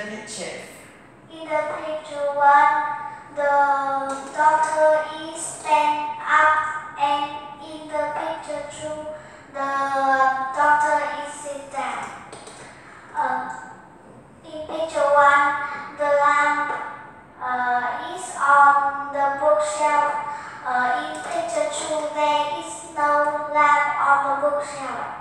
In the picture one, the doctor is stand up and in the picture two, the doctor is sit down. Uh, in picture one, the lamp uh, is on the bookshelf. Uh, in picture two, there is no lamp on the bookshelf.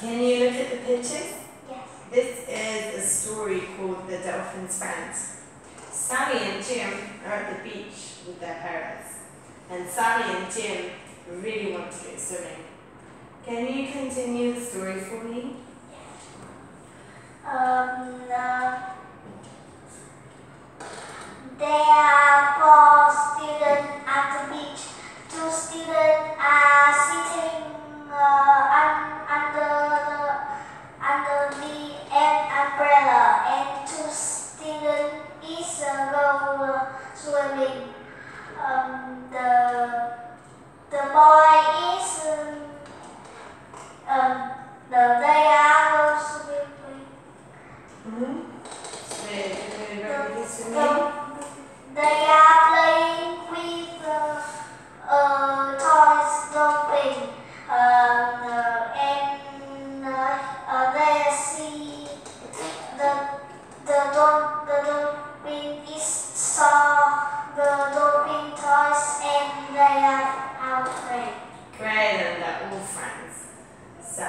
Can you look at the pictures? Yes. This is a story called The Dolphin's Friends. Sally and Jim are at the beach with their parents, and Sally and Jim really want to go swimming. Can you continue the story for me? Um, They are playing with uh, uh, toys. Um, uh, and uh, they see the the dol- the dolphin is saw the dolphin toys and they are out playing. Great, they're all friends. So,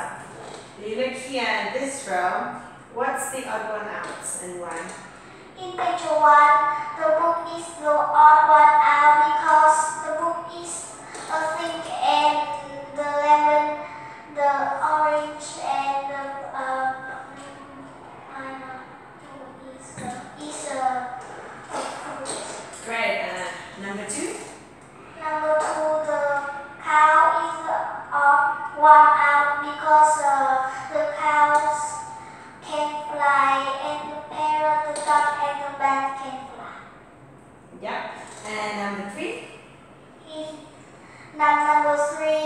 you look here at this row. What's the odd one out and why? In picture one, the book is the odd one out because the book is a pink and the lemon, the orange and the uh, I is the is a, a fruit. Great, and number two? Number two, the cow is the odd one out because uh, Yep. And number three? Number three,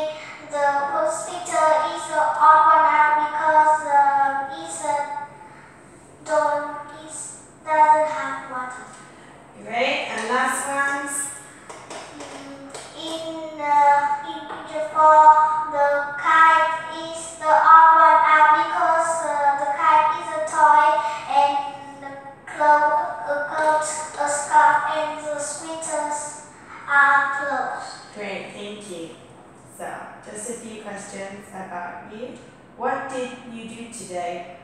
just a few questions about you. What did you do today?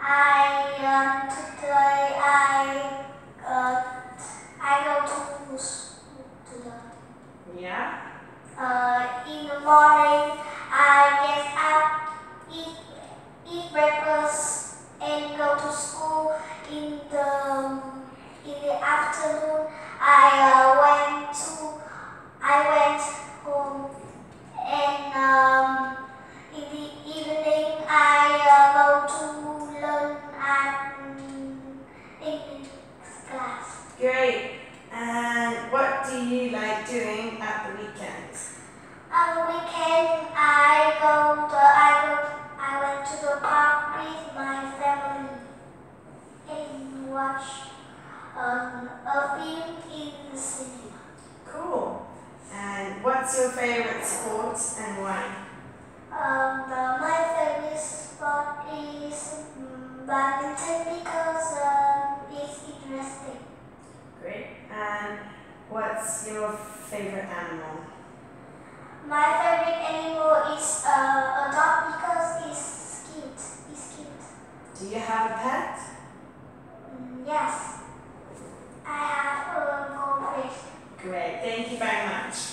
I um, Great. And what do you like doing at the weekends? On the weekend, I go to I go I went to the park with my family and watch um, a film in the cinema. Cool. And what's your favorite sport and why? Um, the, my favorite sport is badminton because um, it's interesting. Great. And what's your favorite animal? My favorite animal is uh, a dog because it's cute. It's cute. Do you have a pet? Mm, yes, I have a goldfish. Great. Thank you very much.